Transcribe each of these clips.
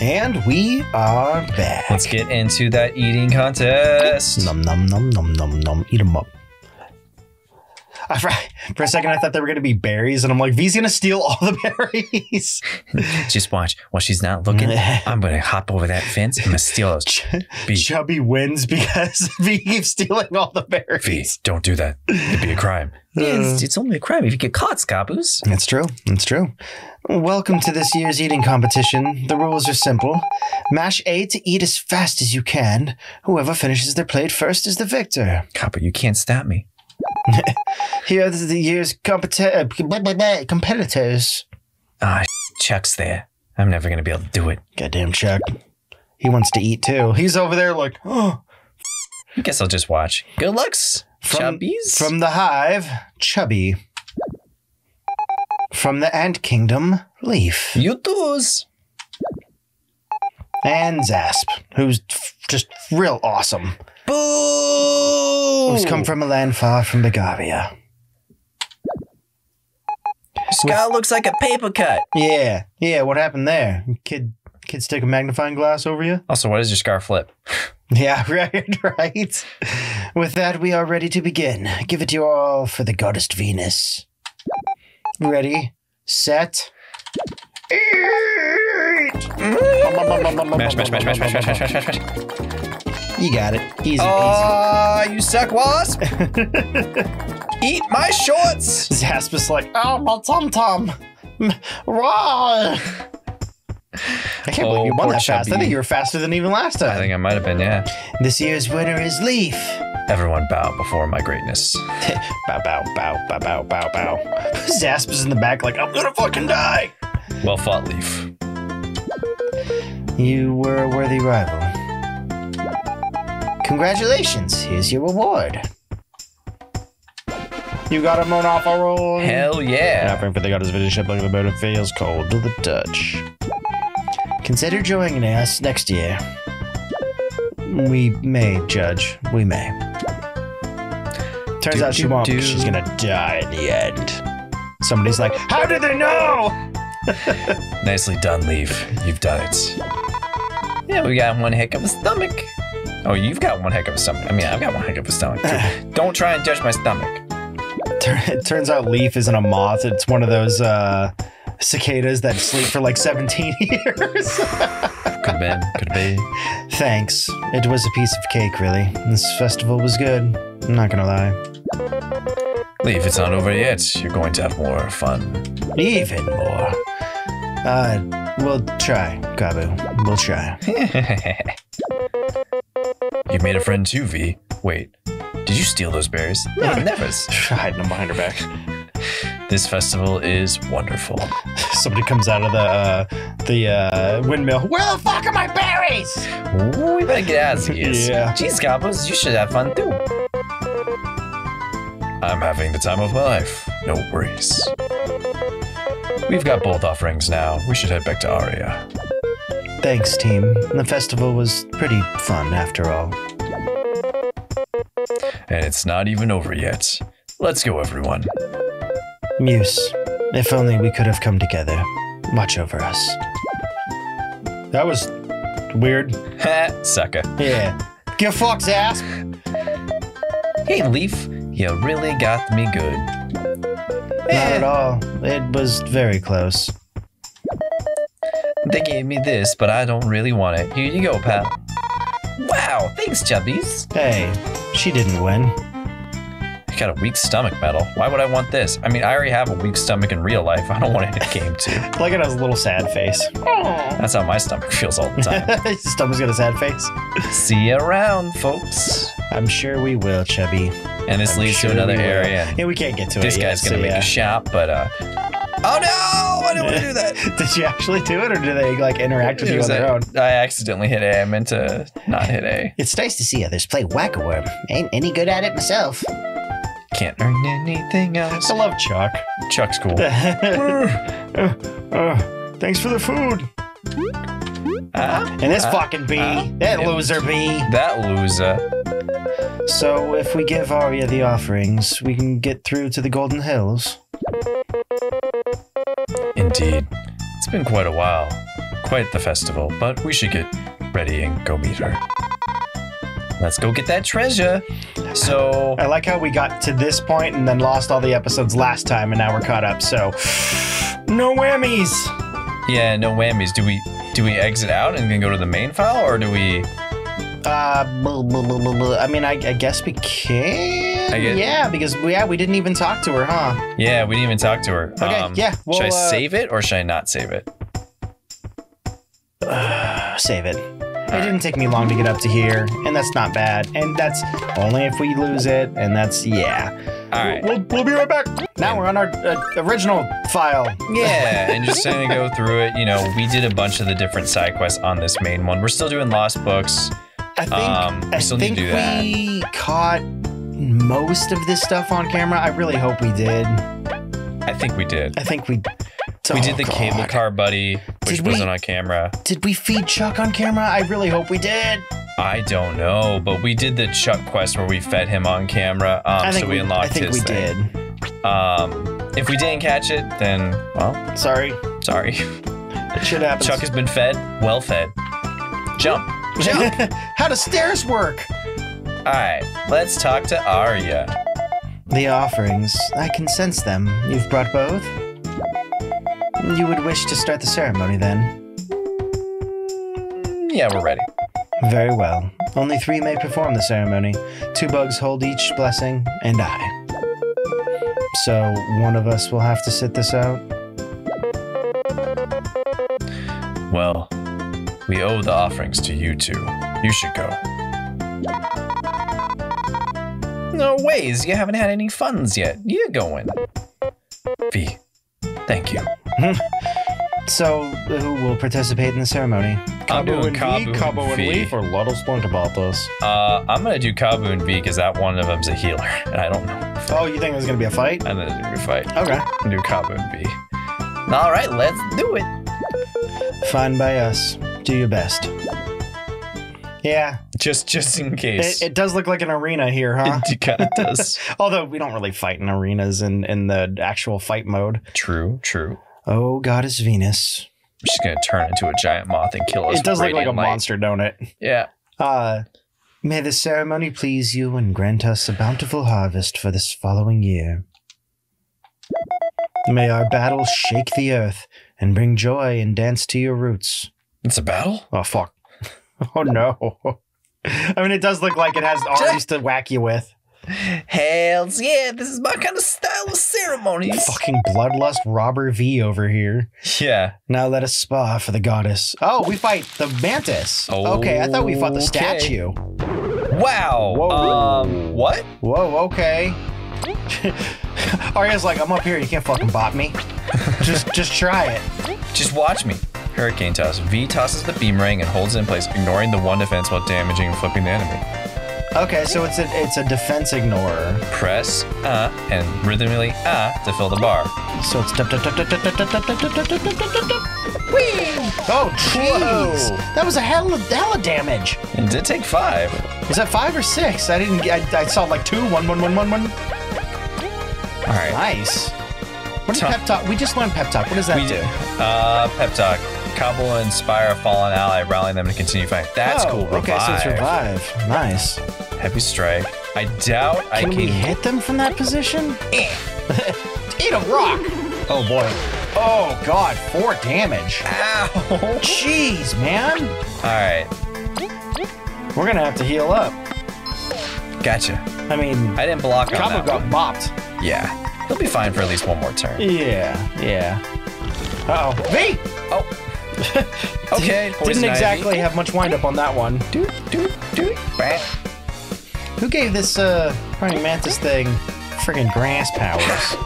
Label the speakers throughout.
Speaker 1: And we are back.
Speaker 2: Let's get into that eating contest.
Speaker 1: Num num num num num num. Eat them up. For, a second, I thought they were going to be berries, and I'm like, Vi's going to steal all the berries.
Speaker 2: Just watch. While she's not looking, I'm going to hop over that fence. I'm going to steal those. B.
Speaker 1: Chubee wins because Vi keeps stealing all the berries.
Speaker 2: Vi, don't do that. It'd be a crime. Yeah, it's, it's only a crime if you get caught, Scaboose.
Speaker 1: That's true. That's true. Welcome to this year's eating competition. The rules are simple. Mash A to eat as fast as you can. Whoever finishes their plate first is the victor.
Speaker 2: Copper, you can't stop me.
Speaker 1: Here are the year's competi- uh, competitors.
Speaker 2: Ah, Chuck's there. I'm never going to be able to do it.
Speaker 1: Goddamn Chuck. He wants to eat too. He's over there like, oh.
Speaker 2: I guess I'll just watch. Good lucks,
Speaker 1: From,
Speaker 2: chubbies.
Speaker 1: From the hive, Chubee. From the ant kingdom, Leif.
Speaker 2: you do's.
Speaker 1: And Zasp, who's f- just real awesome.
Speaker 2: Boo!
Speaker 1: Who's come from a land far from Bugaria.
Speaker 2: Sky looks like a paper cut.
Speaker 1: Yeah, yeah, what happened there? Kid kid stick a magnifying glass over you?
Speaker 2: Also, what does your scar flip?
Speaker 1: Yeah, right, right. With that, we are ready to begin. Give it your all for the goddess Venus. Ready, set.
Speaker 2: Mash, mash, mash, mash, mash, mash, mash, mash, mash.
Speaker 1: You got it. Easy peasy.
Speaker 2: Ah, you suck, wasp! Eat my shorts!
Speaker 1: Zaspis like, oh, my tum tum. Raw. I can't believe you
Speaker 2: Oh,
Speaker 1: won that fast. I think you were faster than even last time.
Speaker 2: I think I might have been, yeah.
Speaker 1: This year's winner is Leif.
Speaker 2: Everyone bow before my greatness.
Speaker 1: bow, bow, bow, bow, bow, bow, bow. Zaspis in the back like, I'm gonna fucking die.
Speaker 2: Well fought, Leif.
Speaker 1: You were a worthy rival. Congratulations. Here's your reward. You got a Monofa roll.
Speaker 2: Hell yeah!
Speaker 1: Offering for the goddess Venus ship like the boat it feels cold to the touch. Consider joining us next year. We may judge. We may. Turns
Speaker 2: Do,
Speaker 1: out she
Speaker 2: do,
Speaker 1: won't.
Speaker 2: do.
Speaker 1: She's gonna die in the end. Somebody's like, "How did they know?"
Speaker 2: Nicely done, Leif. You've done it. Yeah, we got one heck of a stomach. Oh, you've got one heck of a stomach. I mean, I've got one heck of a stomach, too. Don't try and judge my stomach.
Speaker 1: It turns out Leif isn't a moth. It's one of those uh, cicadas that sleep for like 17 years.
Speaker 2: Could have been. Could been.
Speaker 1: Thanks. It was a piece of cake, really. This festival was good. I'm not gonna lie.
Speaker 2: Leif, it's not over yet. You're going to have more fun.
Speaker 1: Even more. Uh, we'll try, Kabbu. We'll try.
Speaker 2: you made a friend too, Vi. Wait, did you steal those berries? No, never.
Speaker 1: Hiding them behind her back.
Speaker 2: This festival is wonderful.
Speaker 1: Somebody comes out of the uh, the uh, windmill. Where the fuck are my berries?
Speaker 2: Ooh, we better get out of here.
Speaker 1: Yeah.
Speaker 2: Jeez, Goblins, you should have fun too. I'm having the time of my life. No worries. We've got both offerings now. We should head back to Aria.
Speaker 1: Thanks, team. The festival was pretty fun after all.
Speaker 2: And it's not even over yet. Let's go, everyone.
Speaker 1: Muse, if only we could have come together. Watch over us. That was weird.
Speaker 2: Ha, sucker.
Speaker 1: Yeah. Give fuck's ass.
Speaker 2: Hey, Leif, you really got me good.
Speaker 1: Not at eh. all. It was very close.
Speaker 2: They gave me this, but I don't really want it. Here you go, pal. Wow, thanks, Chubbies.
Speaker 1: Hey, she didn't win.
Speaker 2: I got a weak stomach medal. Why would I want this? I mean, I already have a weak stomach in real life. I don't want it in game too.
Speaker 1: Look at his little sad face.
Speaker 2: That's how my stomach feels all the time.
Speaker 1: his stomach's got a sad face.
Speaker 2: See you around, folks.
Speaker 1: I'm sure we will, Chubee.
Speaker 2: And this
Speaker 1: I'm
Speaker 2: leads
Speaker 1: sure
Speaker 2: to another area.
Speaker 1: Yeah, we can't get to
Speaker 2: This
Speaker 1: it This
Speaker 2: guy's
Speaker 1: yet.
Speaker 2: gonna
Speaker 1: so
Speaker 2: make
Speaker 1: yeah.
Speaker 2: a shop, but uh. Oh no! I didn't want to do that.
Speaker 1: Did you actually do it, or do they like interact with
Speaker 2: It
Speaker 1: you on
Speaker 2: was
Speaker 1: their
Speaker 2: a-
Speaker 1: own?
Speaker 2: I accidentally hit A. I meant to not hit A.
Speaker 1: It's nice to see others play whack-a-worm. Ain't any good at it myself.
Speaker 2: Can't earn anything else.
Speaker 1: I love Chuck.
Speaker 2: Chuck's cool.
Speaker 1: Uh, uh, thanks for the food.
Speaker 2: Ah,
Speaker 1: And this
Speaker 2: Uh,
Speaker 1: fucking bee,
Speaker 2: uh,
Speaker 1: that
Speaker 2: yeah.
Speaker 1: loser bee.
Speaker 2: that loser.
Speaker 1: So if we give Aria the offerings, we can get through to the Golden Hills.
Speaker 2: Indeed. It's been quite a while. Quite the festival, but we should get ready and go meet her. Let's go get that treasure. So,
Speaker 1: I like how we got to this point and then lost all the episodes last time, and now we're caught up. So, no whammies.
Speaker 2: yeah, no whammies. Do we do we exit out and then go to the main file, or do we?
Speaker 1: Uh, blah, blah, blah, blah, blah. I mean, I, I guess we can. Yeah, because we, yeah, we didn't even talk to her, huh?
Speaker 2: Yeah, we didn't even talk to her.
Speaker 1: Okay, yeah,
Speaker 2: should I
Speaker 1: uh,
Speaker 2: save it or should I not save it?
Speaker 1: Save it. It didn't take me long to get up to here, and that's not bad. And that's only if we lose it, and that's yeah.
Speaker 2: All right.
Speaker 1: We'll, we'll be right back. Now we're on our uh, original file.
Speaker 2: Yeah, and just kind of go through it. You know, we did a bunch of the different side quests on this main one. We're still doing lost books.
Speaker 1: I think
Speaker 2: Um, we
Speaker 1: I
Speaker 2: still need to do that.
Speaker 1: we caught most of this stuff on camera. I really hope we did.
Speaker 2: I think we did.
Speaker 1: I think we.
Speaker 2: We
Speaker 1: Oh,
Speaker 2: did the cable car buddy, which
Speaker 1: Did we-
Speaker 2: wasn't on camera.
Speaker 1: Did we feed Chuck on camera? I really hope we did.
Speaker 2: I don't know, but we did the Chuck quest where we fed him on camera. Um, so we,
Speaker 1: we,
Speaker 2: unlocked
Speaker 1: I think
Speaker 2: his
Speaker 1: we
Speaker 2: thing.
Speaker 1: did.
Speaker 2: Um, if we didn't catch it, then well,
Speaker 1: Sorry,
Speaker 2: sorry.
Speaker 1: shit happens.
Speaker 2: Chuck has been fed, well fed. Jump, jump.
Speaker 1: How do stairs work?
Speaker 2: All right, let's talk to Aria.
Speaker 1: The offerings. I can sense them. You've brought both? You would wish to start the ceremony then?
Speaker 2: Mm, yeah, we're ready.
Speaker 1: Very well. Only three may perform the ceremony. Two bugs hold each blessing, and I. So, one of us will have to sit this out?
Speaker 2: Well, we owe the offerings to you two. You should go. No ways, you haven't had any funds yet. You're going. Vi, thank you.
Speaker 1: So, who will participate in the ceremony?
Speaker 2: I'm doing Kabbu and
Speaker 3: Kabbu and
Speaker 2: Vi.
Speaker 3: Leif, or let us think about this.
Speaker 2: Uh, I'm gonna do Kabbu and Vi because that one of them's a healer, and I don't know.
Speaker 1: Oh, you think there's gonna be a fight?
Speaker 2: I'm gonna do a fight.
Speaker 1: Okay.
Speaker 2: I'm do Kabbu and Vi. All right, let's do it.
Speaker 1: Fine by us. Do your best. Yeah,
Speaker 2: Just, just in case.
Speaker 1: it does look like an arena here, huh?
Speaker 2: it kind of does.
Speaker 1: Although we don't really fight in arenas in, in the actual fight mode.
Speaker 2: true, true.
Speaker 1: Oh, goddess Venus.
Speaker 2: She's gonna turn into a giant moth and kill us.
Speaker 1: It does look like a
Speaker 2: light.
Speaker 1: monster, don't it?
Speaker 2: Yeah.
Speaker 1: Uh, may the ceremony please you and grant us a bountiful harvest for this following year. May our battles shake the earth and bring joy and dance to your roots.
Speaker 2: It's a battle.
Speaker 1: Oh, fuck. Oh, no. I mean, it does look like it has arms to whack you with.
Speaker 2: Hells yeah! This is my kind of style of ceremonies.
Speaker 1: Fucking bloodlust robber Vi over here.
Speaker 2: Yeah.
Speaker 1: Now let us spa for the goddess. Oh, we fight the mantis. Okay, I thought we fought the
Speaker 2: Okay.
Speaker 1: statue.
Speaker 2: Wow.
Speaker 1: Whoa.
Speaker 2: Um. What?
Speaker 1: Whoa, okay. Aria's like, I'm up here, you can't fucking bot me. just just try it.
Speaker 2: Just watch me. Hurricane toss. Vi tosses the beam ring and holds it in place, ignoring the one defense while damaging and flipping the enemy.
Speaker 1: Okay, so it's a it's a defense ignorer.
Speaker 2: Press uh and rhythmically uh to fill the bar.
Speaker 1: So it's dup, dup, dup, dup, dup, dup, dup, dup, dup, dup, dup, dup, dup, dup. Whee! Oh jeez! That was a hell of hella damage.
Speaker 2: It did take five.
Speaker 1: Was that five or six? I didn't. I, I saw like two. One, one, one, one, one.
Speaker 2: All right.
Speaker 1: Nice. What is
Speaker 2: Talk-
Speaker 1: pep talk? We just learned pep talk. What does that
Speaker 2: We
Speaker 1: do?
Speaker 2: do. Uh, pep talk. Cobble and inspire a fallen ally, rallying them to continue fighting. That's
Speaker 1: oh,
Speaker 2: cool.
Speaker 1: Okay, so it's
Speaker 2: Revive.
Speaker 1: revive. Nice.
Speaker 2: Heavy strike. I doubt I
Speaker 1: Can
Speaker 2: can.
Speaker 1: we hit them from that position? Eat a rock. Oh boy. Oh god, four damage.
Speaker 2: Ow!
Speaker 1: Jeez, man.
Speaker 2: All right,
Speaker 1: We're gonna have to heal up.
Speaker 2: gotcha.
Speaker 1: I mean,
Speaker 2: I didn't block on that.
Speaker 1: got bopped.
Speaker 2: Yeah, he'll be fine for at least one more turn.
Speaker 1: Yeah, yeah. Uh oh. Vi!
Speaker 2: Oh. Okay.
Speaker 1: Didn't exactly have much wind up on that one.
Speaker 2: Do do do.
Speaker 1: Who gave this uh praying mantis thing friggin' grass powers?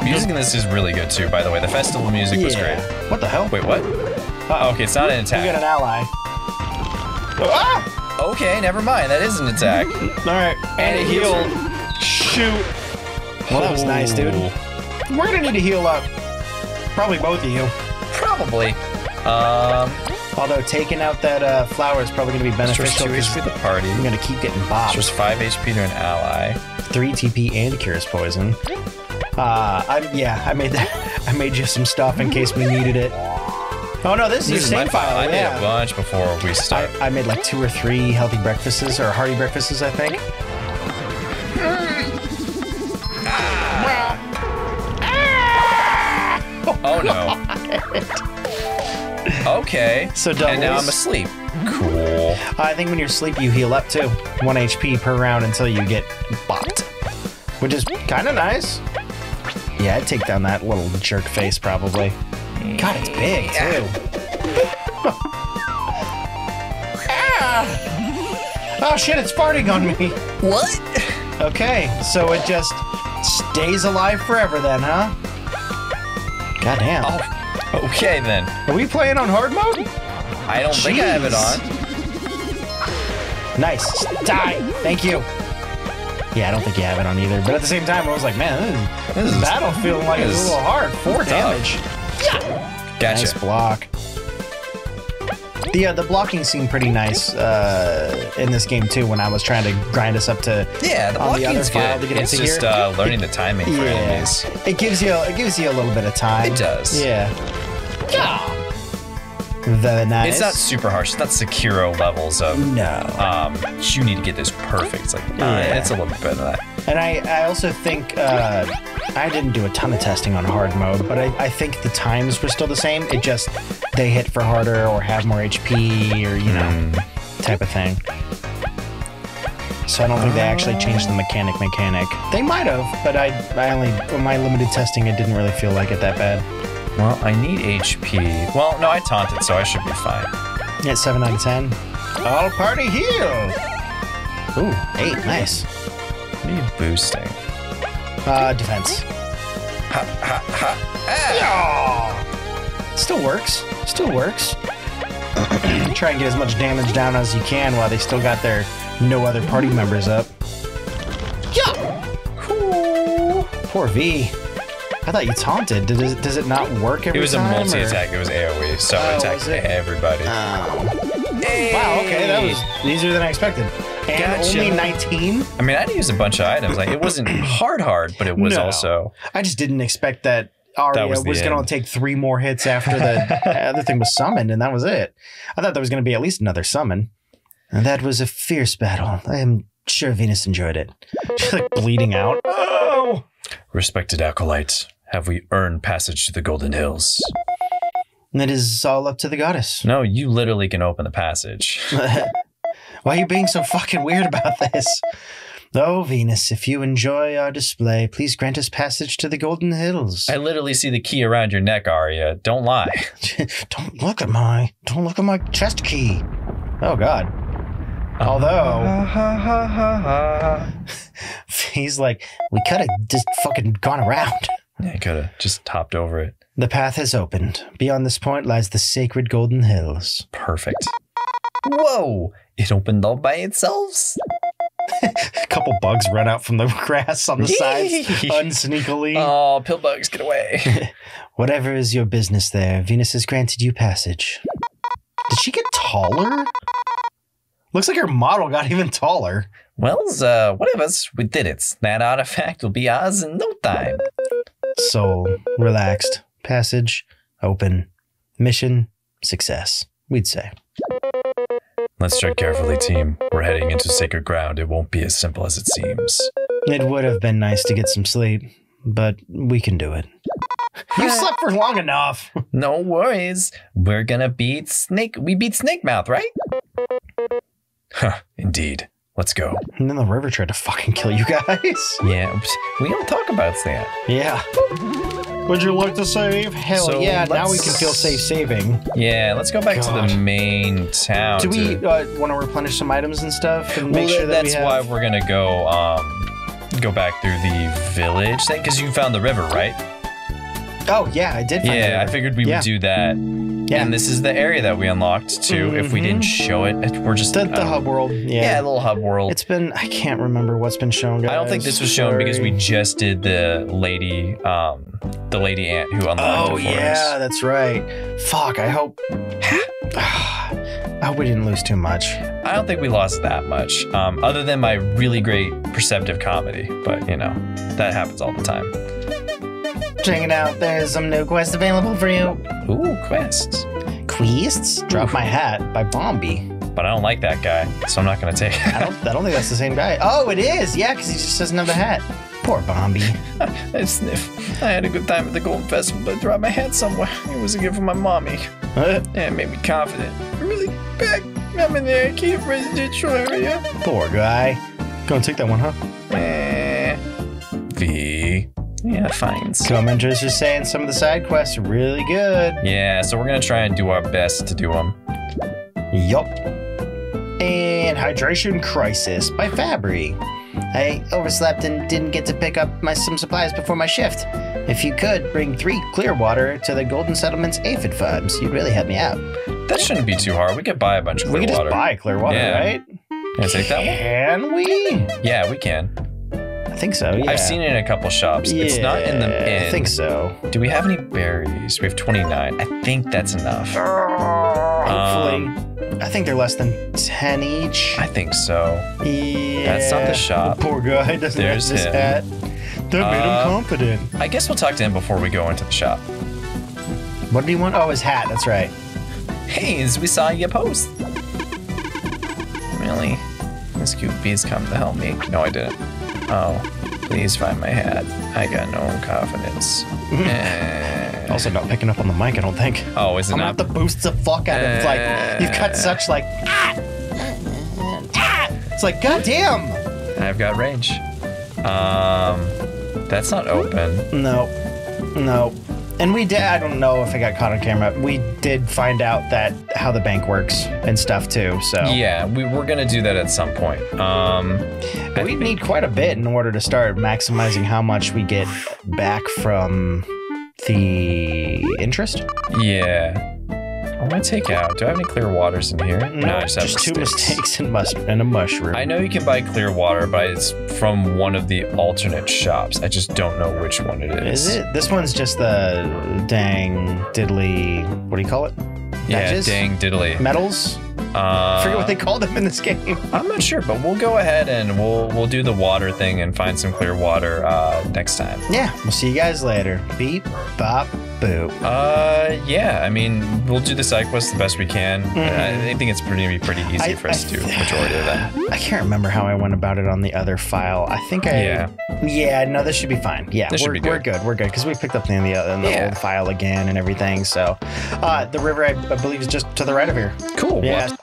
Speaker 2: Music in this is really good too. By the way, the festival music was great.
Speaker 1: What the hell?
Speaker 2: Wait, what?
Speaker 1: Uh-oh.
Speaker 2: Okay, it's not an attack.
Speaker 1: We got an ally. Ah!
Speaker 2: Okay, never mind. That is an attack.
Speaker 1: All right, and,
Speaker 2: And
Speaker 1: it
Speaker 2: it
Speaker 1: healed. Shoot. Well, that was nice, dude. We're gonna need to heal up. Probably both of you.
Speaker 2: Probably. Um,
Speaker 1: Although taking out that uh, flower is probably going to be
Speaker 2: Restores
Speaker 1: beneficial
Speaker 2: two
Speaker 1: 'cause
Speaker 2: HP to the party.
Speaker 1: I'm going to keep getting bopped.
Speaker 2: Restores five HP to an ally.
Speaker 1: Three TP and cures poison. Uh, I'm yeah. I made that. I made you some stuff in case we needed it. Oh no, this is your
Speaker 2: This is my
Speaker 1: same file.
Speaker 2: file. I made a bunch before we
Speaker 1: I,
Speaker 2: start.
Speaker 1: I made like two or three healthy breakfasts or hearty breakfasts, I think.
Speaker 2: Oh no. okay.
Speaker 1: So
Speaker 2: And now. I'm asleep. Cool.
Speaker 1: I think when you're asleep, you heal up too. One HP per round until you get bopped, which is kind of nice. Yeah, I'd take down that little jerk face probably. God, it's big too. Ah! Oh shit, it's farting on me.
Speaker 2: What?
Speaker 1: Okay, so it just stays alive forever then, huh? God damn.
Speaker 2: Oh. Okay then.
Speaker 1: Are we playing on hard mode?
Speaker 2: I don't think I have it on.
Speaker 1: Nice. Die. Thank you. Yeah, I don't think you have it on either. But at the same time, I was like, man, this,
Speaker 2: This
Speaker 1: this
Speaker 2: is-
Speaker 1: battle feeling like it's a little hard. Four
Speaker 2: tough.
Speaker 1: damage.
Speaker 2: Gotcha.
Speaker 1: Nice block. The, uh, the blocking seemed pretty nice uh, in this game too when I was trying to grind us up to
Speaker 2: Yeah, the
Speaker 1: on the other file
Speaker 2: good.
Speaker 1: to get
Speaker 2: It's
Speaker 1: into
Speaker 2: just uh, learning the timing for
Speaker 1: Yeah.
Speaker 2: enemies.
Speaker 1: it gives you it gives you a little bit of time.
Speaker 2: It does.
Speaker 1: Yeah. Very nice.
Speaker 2: It's not super harsh. It's not Sekiro levels of
Speaker 1: No.
Speaker 2: um, you need to get this perfect. It's like uh,
Speaker 1: Yeah.
Speaker 2: it's a little bit better than that.
Speaker 1: And I, I also think uh, I didn't do a ton of testing on hard mode, but I, I think the times were still the same. It just they hit for harder or have more HP or you know
Speaker 2: Mm.
Speaker 1: type of thing. So I don't think they actually changed the mechanic mechanic. They might have, but I I only my limited testing it didn't really feel like it that bad.
Speaker 2: Well, I need HP. Well, no, I taunted, so I should be fine.
Speaker 1: Yeah, seven out of ten. All party heal. Ooh, eight, nice.
Speaker 2: What are you boosting?
Speaker 1: Uh, defense.
Speaker 2: Ha, ha, ha. Ah!
Speaker 1: Still works. Still works. Try and get as much damage down as you can while they still got their no other party members up. Poor Vi. I thought you taunted. It, does it not work every time?
Speaker 2: It was a
Speaker 1: time? or-
Speaker 2: multi attack. It was AoE, so
Speaker 1: Oh,
Speaker 2: it attacked
Speaker 1: it?
Speaker 2: everybody.
Speaker 1: Oh.
Speaker 2: Hey!
Speaker 1: Wow, okay, that was easier than I expected. And
Speaker 2: Gotcha.
Speaker 1: only 19?
Speaker 2: I mean, I had to use a bunch of items. Like it wasn't hard, hard, but it was
Speaker 1: No.
Speaker 2: also.
Speaker 1: I just didn't expect that Aria
Speaker 2: was
Speaker 1: was, going to take three more hits after the other thing was summoned, and that was it. I thought there was going to be at least another summon. And that was a fierce battle. I am sure Venus enjoyed it. She's like bleeding out. Oh!
Speaker 2: Respected acolytes, have we earned passage to the Golden Hills?
Speaker 1: That is all up to the goddess.
Speaker 2: No, you literally can open the passage.
Speaker 1: Why are you being so fucking weird about this? Oh, Venus, if you enjoy our display, please grant us passage to the Golden Hills.
Speaker 2: I literally see the key around your neck, Aria. Don't lie.
Speaker 1: don't look at my don't look at my chest key. Oh God. Although he's like, we could have just fucking gone around.
Speaker 2: Yeah, I could have just topped over it.
Speaker 1: The path has opened. Beyond this point lies the sacred Golden Hills.
Speaker 2: Perfect. Whoa! It opened all by itself.
Speaker 1: A couple bugs run out from the grass on the sides, unsneakily.
Speaker 2: Oh, pill bugs, get away.
Speaker 1: Whatever is your business there, Venus has granted you passage. Did she get taller? Looks like her model got even taller.
Speaker 2: well, uh, what of us? We did it. That artifact will be ours in no time.
Speaker 1: Soul, relaxed, passage, open, mission, success, we'd say.
Speaker 2: Let's tread carefully, team. We're heading into sacred ground. It won't be as simple as it seems.
Speaker 1: It would have been nice to get some sleep, but we can do it. You slept for long enough.
Speaker 2: No worries. We're gonna beat Snake. We beat Snake Mouth, right? Huh, indeed. Let's go.
Speaker 1: And then the river tried to fucking kill you guys.
Speaker 2: Yeah, we don't talk about that.
Speaker 1: Yeah. Would you like to save? Hell
Speaker 2: So
Speaker 1: yeah, now we can feel safe saving.
Speaker 2: Yeah, let's go back to the main town.
Speaker 1: Do we
Speaker 2: to-
Speaker 1: uh, want to replenish some items and stuff and
Speaker 2: well,
Speaker 1: make sure that
Speaker 2: that's
Speaker 1: we have...
Speaker 2: why we're gonna go um go back through the village thing because you found the river, right?
Speaker 1: Oh yeah, I did. Find
Speaker 2: yeah, I figured we
Speaker 1: Yeah.
Speaker 2: would do that.
Speaker 1: Yeah.
Speaker 2: And this is the area that we unlocked too. If we didn't show it, we're just
Speaker 1: the, the
Speaker 2: um,
Speaker 1: hub world.
Speaker 2: Yeah,
Speaker 1: Yeah.
Speaker 2: a little hub world.
Speaker 1: It's been. I can't remember what's been shown. Guys.
Speaker 2: I don't think this was shown because we just did the lady, um, the lady ant who unlocked
Speaker 1: Oh
Speaker 2: it for
Speaker 1: yeah,
Speaker 2: us.
Speaker 1: that's right. Fuck. I hope. I hope we didn't lose too much.
Speaker 2: I don't think we lost that much, um, other than my really great perceptive comedy. But you know, that happens all the time.
Speaker 1: Check it out. There's some new quests available for you.
Speaker 2: Ooh, quests.
Speaker 1: Quests? Drop my hat by Bombi.
Speaker 2: But I don't like that guy, so I'm not gonna take it.
Speaker 1: I don't. I don't think that's the same guy. Oh, it is. Yeah, because he just doesn't have the hat. Poor Bombi.
Speaker 2: I sniff. I had a good time at the Golden Festival, but I dropped my hat somewhere. It was a gift from my mommy.
Speaker 1: Uh,
Speaker 2: Yeah, it made me confident. I'm really back. I'm in the Kiev residential area.
Speaker 1: Poor guy. Go and take that one, huh?
Speaker 2: Eh. Vi. Yeah, fines.
Speaker 1: Commenters are saying some of the side quests are really good.
Speaker 2: Yeah, so we're gonna try and do our best to do them.
Speaker 1: Yup. And Hydration Crisis by Fabry. I overslept and didn't get to pick up my some supplies before my shift. If you could bring three clear water to the Golden Settlement's aphid farms, you'd really help me out.
Speaker 2: That shouldn't be too hard. We could buy a bunch of
Speaker 1: we
Speaker 2: clear
Speaker 1: could just
Speaker 2: water.
Speaker 1: buy clear water,
Speaker 2: Yeah.
Speaker 1: right?
Speaker 2: Can I take that one?
Speaker 1: Can we?
Speaker 2: Yeah, we can.
Speaker 1: I think so. Yeah.
Speaker 2: I've seen it in a couple shops. Yeah, It's not in the inn.
Speaker 1: I think so.
Speaker 2: Do we have any berries? We have 29. I think that's enough.
Speaker 1: Hopefully. I think they're less than 10 each.
Speaker 2: I think so.
Speaker 1: Yeah.
Speaker 2: That's not the shop.
Speaker 1: The poor guy doesn't
Speaker 2: There's
Speaker 1: have this
Speaker 2: him.
Speaker 1: hat. That made
Speaker 2: Uh,
Speaker 1: him confident.
Speaker 2: I guess we'll talk to him before we go into the shop.
Speaker 1: What did he want? Oh, his hat. That's right.
Speaker 2: Hey, we saw your post. Really? This cute bee's come to help me. No, I didn't. Oh, please find my hat. I got no confidence. Eh.
Speaker 1: Also, not picking up on the mic, I don't think.
Speaker 2: oh, is it
Speaker 1: I'm gonna
Speaker 2: not?
Speaker 1: have to boost the fuck out of it. It's like, you've got such like, ah! Ah! It's like, goddamn!
Speaker 2: I've got range. Um, that's not open.
Speaker 1: No. No. And we did, I don't know if I got caught on camera. We did find out that how the bank works and stuff too. So
Speaker 2: Yeah, we, we're gonna do that at some point. Um,
Speaker 1: we need quite a bit in order to start maximizing how much we get back from the interest.
Speaker 2: yeah. I'm gonna take out. Do I have any clear waters in here?
Speaker 1: No,
Speaker 2: I
Speaker 1: just, two mistakes and, mus- and a mushroom.
Speaker 2: I know you can buy clear water, but it's from one of the alternate shops. I just don't know which one it is.
Speaker 1: Is it? This one's just the dang diddly. What do you call it?
Speaker 2: Yeah, dang diddly.
Speaker 1: Medals?
Speaker 2: Uh,
Speaker 1: I forget what they call them in this game.
Speaker 2: I'm not sure, but we'll go ahead and we'll we'll do the water thing and find some clear water uh, next time.
Speaker 1: Yeah, we'll see you guys later. Beep, bop,
Speaker 2: Uh, yeah. I mean, we'll do the side quest the best we can. I, I think it's pretty be pretty easy
Speaker 1: Mm-hmm. I-
Speaker 2: for us
Speaker 1: I-
Speaker 2: to do the majority of them.
Speaker 1: I can't remember how I went about it on the other file. I think I.
Speaker 2: Yeah.
Speaker 1: Yeah, no, this should be fine. Yeah,
Speaker 2: This
Speaker 1: we're,
Speaker 2: be good.
Speaker 1: we're good. We're good because we picked up the, in the, in the
Speaker 2: Yeah.
Speaker 1: old file again and everything. So, uh, the river, I, I believe, is just to the right of here.
Speaker 2: Cool.
Speaker 1: Yeah.
Speaker 2: Well,